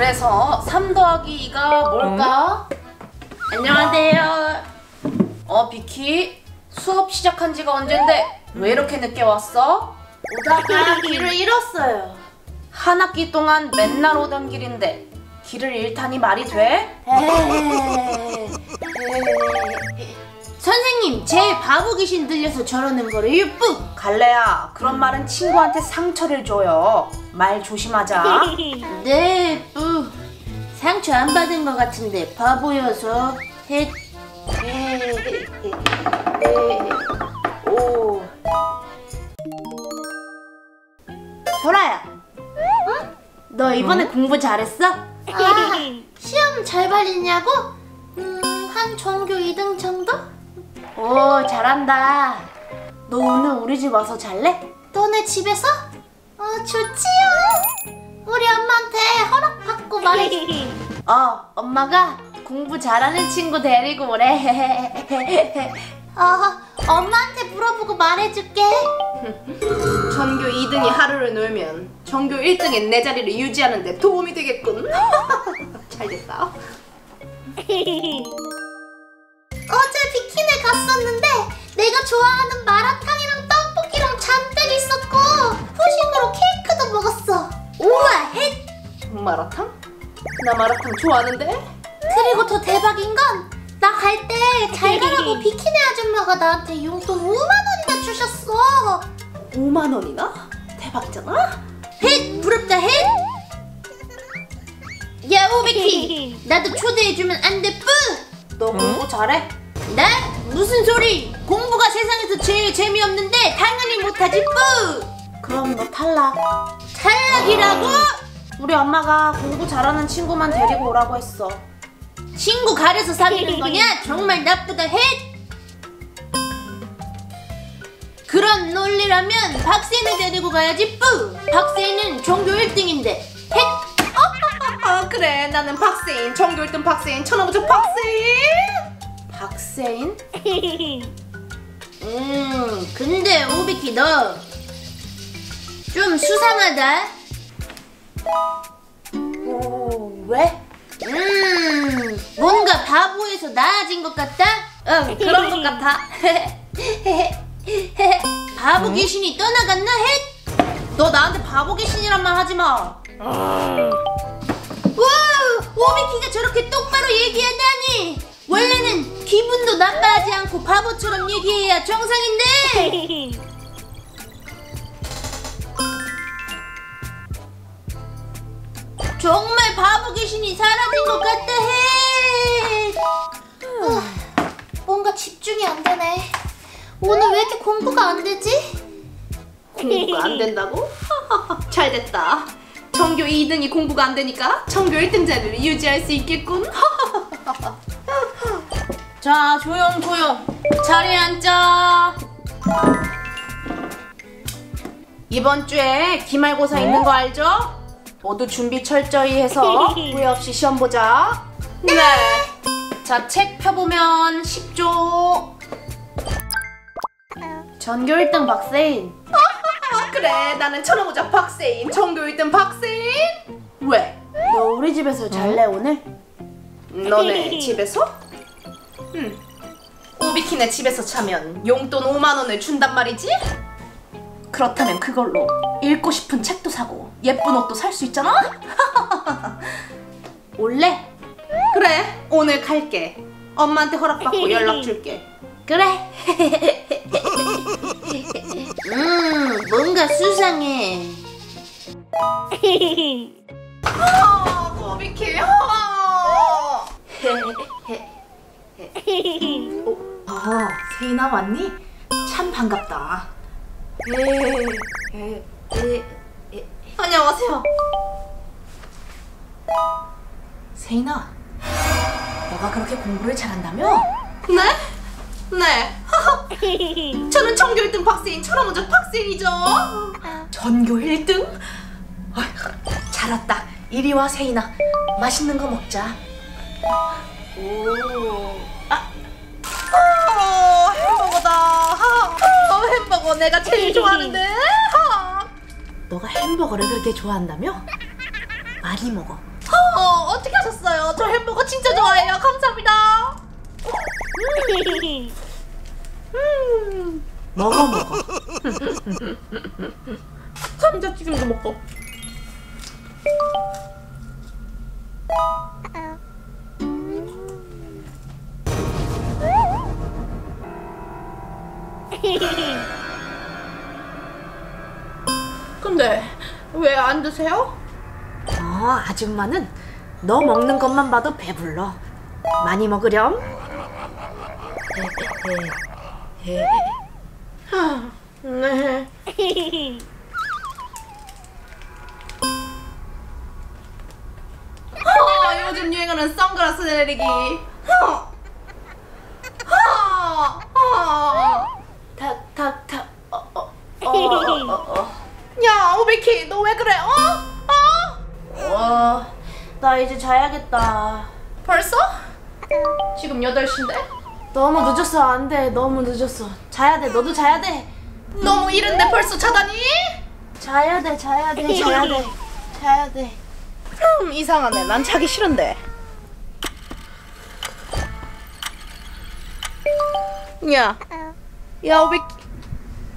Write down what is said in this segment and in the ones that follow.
그래서 3 더하기 2가 뭘까? 안녕하세요. 어, 비키. 수업 시작한 지가 언젠데 왜 이렇게 늦게 왔어? 오다가 길을 잃었어요. 한 학기 동안 맨날 오던 길인데 길을 잃다니 말이 돼? 선생 바보 귀신 들려서 저러는 거래요, 뿌! 갈래야, 그런 말은 친구한테 상처를 줘요. 말 조심하자. 네, 뿌. 상처 안 받은 것 같은데 바보여서 헷. 오. 소라야. 응? 너 이번에 공부 잘했어? 아, 시험 잘 봤냐고? 음, 한 전교 2등 정도? 오, 잘한다. 너 오늘 우리 집 와서 잘래? 너네 집에서? 어, 좋지요. 우리 엄마한테 허락받고 말해. 어, 엄마가 공부 잘하는 친구 데리고 오래. 어, 엄마한테 물어보고 말해줄게. 전교 2등이 하루를 놀면 전교 1등인 내 자리를 유지하는 데 도움이 되겠군. 잘 됐다. 비키네 갔었는데 내가 좋아하는 마라탕이랑 떡볶이랑 잔뜩 있었고 후식으로 케이크도 먹었어. 우와, 헷! 마라탕? 나 마라탕 좋아하는데? 그리고 더 대박인 건 나 갈 때 잘 가라고 비키네 아줌마가 나한테 용돈 5만 원이나 주셨어. 5만 원이나? 대박이잖아? 헷! 부럽다 헷! 야 오비키 나도 초대해주면 안 돼 뿌! 너 공부 잘해? 나? 무슨 소리 공부가 세상에서 제일 재미없는데 당연히 못하지 뿌! 그럼 너 탈락. 탈락이라고? 우리 엄마가 공부 잘하는 친구만 데리고 오라고 했어. 친구 가려서 사귀는 거냐? 정말 나쁘다 헷! 그런 논리라면 박세인을 데리고 가야지 뿌! 박세인은 전교 1등인데 헷! 아 그래 나는 박세인 전교 1등 박세인 천하무적 박세인 박세인? 음, 근데 오비키 너 좀 수상하다. 오 왜? 음, 뭔가 바보에서 나아진 것 같다. 응 그런 것 같아 바보 귀신이 떠나갔나 헷? 너 나한테 바보 귀신이란 말 하지 마 와, 오비키가 저렇게 똑바로 얘기하다니. 원래는 기분도 나빠하지 않고 바보처럼 얘기해야 정상인데. 정말 바보 귀신이 사라진 것 같다 해. 아, 뭔가 집중이 안 되네. 오늘 왜 이렇게 공부가 안 되지? 공부가 안 된다고? 잘 됐다 전교 2등이 공부가 안 되니까 전교 1등 자리를 유지할 수 있겠군 자 조용 조용 자리에 앉자 이번 주에 기말고사 있는 거 알죠? 모두 준비 철저히 해서 후회 없이 시험 보자 네. 자 책 펴보면 10조 전교 1등 박세인. 아, 그래 나는 천하무적 박세인 전교 1등 박세인 왜? 너 우리 집에서 잘래 오늘? 너네 집에서? 응. 오비키네 집에서 자면 용돈 5만 원을 준단 말이지? 그렇다면 그걸로 읽고 싶은 책도 사고 예쁜 옷도 살 수 있잖아? 올래? 그래 오늘 갈게 엄마한테 허락받고 연락 줄게 그래. 음, 뭔가 수상해. 아 오비키 아! 어, 아 세인아 왔니? 참 반갑다 에, 에, 에, 에. 안녕하세요 세인아 너가 그렇게 공부를 잘한다며? 네? 네 저는 전교 1등 박세인 천하무적 박세인이죠 전교 1등? 어휴, 잘 왔다 이리 와 세인아 맛있는 거 먹자 오. 아. 어, 햄버거다 아, 어, 햄버거 내가 제일 좋아하는데 아. 너가 햄버거를 그렇게 좋아한다며? 많이 먹어 어, 어떻게 하셨어요? 저 햄버거 진짜 좋아해요. 감사합니다. 음, 먹어 먹어. 감자튀김도 먹고. 근데 왜 안 드세요? 어, 아줌마는 너 먹는 것만 봐도 배불러. 많이 먹으렴. 네. 어, 요즘 유행하는 선글라스 내리기. 어. 어. 어. 어, 어, 어, 어, 어. 야, 오비키, 너 왜 그래? 어? 어? 와, 나 이제 자야겠다. 벌써? 지금 8시인데? 너무 늦었어. 안 돼. 너무 늦었어. 자야 돼. 너도 자야 돼. 너무 이른데 벌써 자다니? 자야 돼. 자야 돼. 자야 돼. 자야 돼. 음, 이상하네. 난 자기 싫은데. 야, 야, 오비키.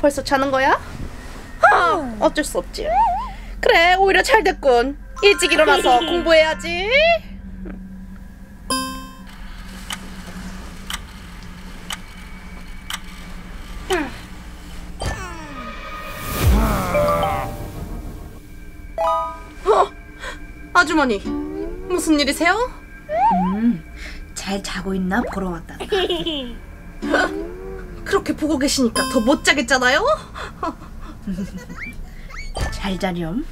벌써 자는 거야? 아, 어쩔 수 없지. 그래, 오히려 잘 됐군. 일찍 일어나서 공부해야지. 어, 아주머니, 무슨 일이세요? 잘 자고 있나 보러 왔다. 그렇게 보고 계시니까 더 못 자겠잖아요? 잘 자렴.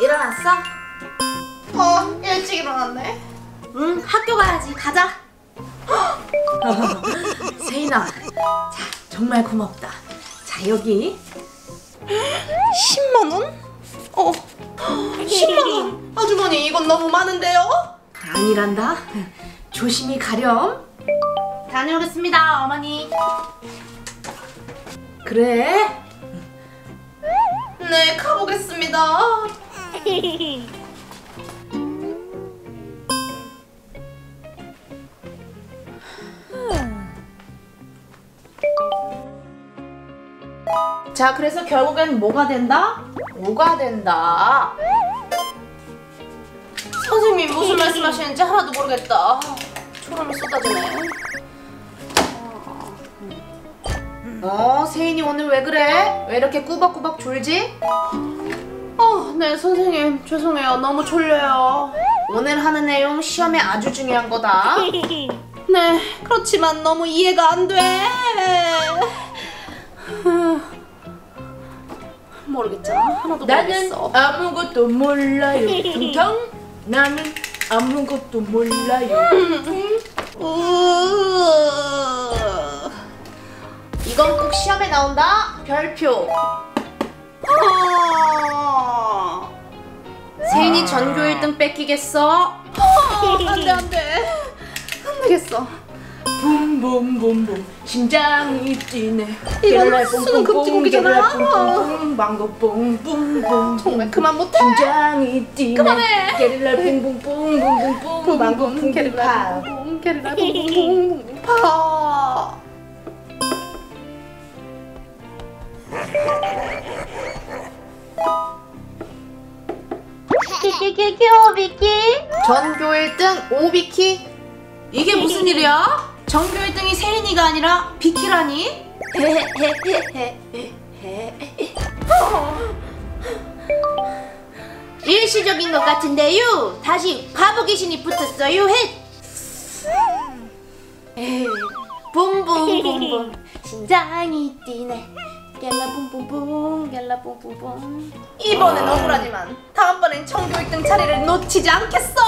일어났어? 어, 일찍 일어났네. 응, 학교 가야지. 가자. 세인아, 자, 정말 고맙다. 자, 여기 10만 원? 어, 10만 원? 아주머니, 이건 너무 많은데요? 아니란다. 조심히 가렴. 다녀오겠습니다, 어머니. 그래? 네, 가보겠습니다. 자, 그래서 결국엔 뭐가 된다? 뭐가 된다. 선생님 무슨 말씀하시는지 하나도 모르겠다. 초롬이 쏟아지네. 어, 세인이 오늘 왜 그래? 왜 이렇게 꾸벅꾸벅 졸지? 어, 네, 선생님. 죄송해요. 너무 졸려요. 오늘 하는 내용 시험에 아주 중요한 거다. 네, 그렇지만 너무 이해가 안 돼. 모르겠잖아. 하나도 나는 모르겠어. 아무것도 몰라요. 퉁퉁. 나는 아무것도 몰라요. 으... 이건 꼭 시험에 나온다. 별표. 아... 세인이 전교 1등 뺏기겠어? 안돼 안돼 안 되겠어. 붐붐붐붐 심장이 뛰네. 이건 수능 급지곡이잖아. 망고 뿡뿡뿡 정말 그만 못해. 심장이 뛰네. 그만해. 게릴라 뿡뿡뿡뿡뿡 망고 뿡뿡 게릴라 파. 붕붕 게릴라 붕붕 파. 키키키키 오비키 전교 1등 오비키? 이게 무슨 일이야? 전교 1등이 세인이가 아니라 비키라니? 일시적인 것 같은데요. 다시 바보 귀신이 붙었어요. 헷. 붐붐붐붐 심장이 뛰네. 갤라 붐붐붐 갤라 붐붐붐 이번엔 억울하지만 다음번엔 전교 1등 자리를 놓치지 않겠어.